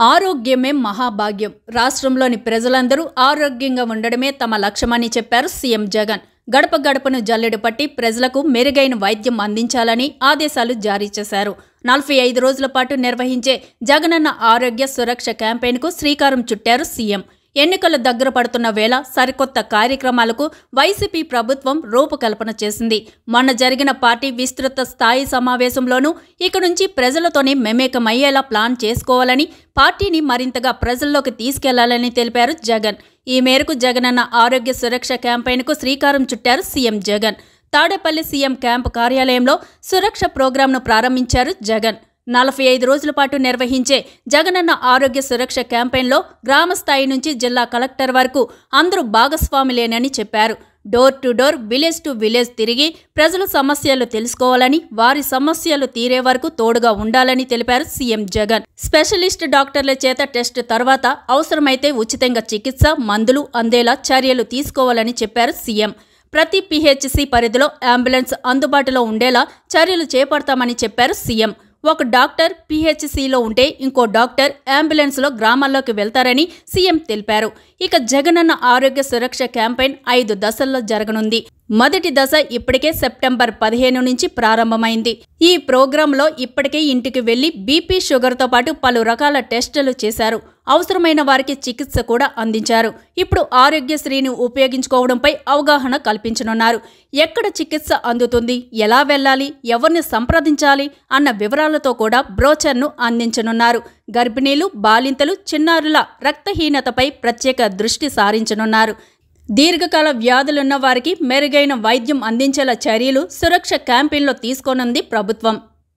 ఆరోగ్యమే మహాభాగ్యం. రాష్ట్రంలోని ప్రజలందరూ ఆరోగ్యంగా ఉండడమే తమ లక్ష్యమని చెప్పారు సీఎం జగన్. గడప గడపను జల్లెడు పట్టి ప్రజలకు మెరుగైన వైద్యం అందించాలని ఆదేశాలు జారీ చేశారు. నలభై ఐదు రోజుల పాటు నిర్వహించే జగనన్న ఆరోగ్య సురక్ష క్యాంపెయిన్కు శ్రీకారం చుట్టారు సీఎం. ఎన్నికలు దగ్గర పడుతున్న వేళ సరికొత్త కార్యక్రమాలకు వైసీపీ ప్రభుత్వం రూపకల్పన చేసింది. మొన్న జరిగిన పార్టీ విస్తృత స్థాయి సమావేశంలోనూ ఇక నుంచి ప్రజలతోనే మెమేకమయ్యేలా ప్లాన్ చేసుకోవాలని పార్టీని మరింతగా ప్రజల్లోకి తీసుకెళ్ళాలని తెలిపారు జగన్. ఈ మేరకు జగనన్న ఆరోగ్య సురక్ష క్యాంపెయిన్కు శ్రీకారం చుట్టారు CM Jagan. Tadepalli CM camp కార్యాలయంలో సురక్ష ప్రోగ్రాంను ప్రారంభించారు జగన్. నలభై ఐదు రోజుల పాటు నిర్వహించే జగనన్న ఆరోగ్య సురక్ష క్యాంపెయిన్లో గ్రామ స్థాయి నుంచి జిల్లా కలెక్టర్ వరకు అందరూ భాగస్వాములేనని చెప్పారు. Door to door village to village తిరిగి ప్రజల సమస్యలు తెలుసుకోవాలని వారి సమస్యలు తీరే వరకు తోడుగా ఉండాలని తెలిపారు సీఎం జగన్. స్పెషలిస్ట్ డాక్టర్ల చేత టెస్ట్ తర్వాత అవసరమైతే ఉచితంగా చికిత్స మందులు అందేలా చర్యలు తీసుకోవాలని చెప్పారు సీఎం. ప్రతి పిహెచ్సి పరిధిలో అంబులెన్స్ అందుబాటులో ఉండేలా చర్యలు చేపడతామని చెప్పారు సీఎం. ఒక డాక్టర్ పీహెచ్సిలో ఉంటే ఇంకో డాక్టర్ అంబులెన్స్లో గ్రామాల్లోకి వెళ్తారని సీఎం తెలిపారు. ఇక జగనన్న ఆరోగ్య సురక్ష క్యాంపెయిన్ ఐదు దశల్లో జరగనుంది. మొదటి దశ ఇప్పటికే సెప్టెంబర్ పదిహేను నుంచి ప్రారంభమైంది. ఈ ప్రోగ్రాంలో ఇప్పటికే ఇంటికి వెళ్ళి బీపీ షుగర్తో పాటు పలు రకాల టెస్టులు చేశారు. అవసరమైన వారికి చికిత్స కూడా అందించారు. ఇప్పుడు ఆరోగ్యశ్రీని ఉపయోగించుకోవడంపై అవగాహన కల్పించనున్నారు. ఎక్కడ చికిత్స అందుతుంది? ఎలా వెళ్ళాలి? ఎవరిని సంప్రదించాలి? అన్న వివరాలతో కూడా బ్రోచర్ను అందించనున్నారు. గర్భిణీలు బాలింతలు చిన్నారుల రక్తహీనతపై ప్రత్యేక దృష్టి సారించనున్నారు. దీర్ఘకాల వ్యాధులున్న వారికి మెరుగైన వైద్యం అందించేలా చర్యలు సురక్ష క్యాంపెయిన్లో తీసుకోనుంది ప్రభుత్వం.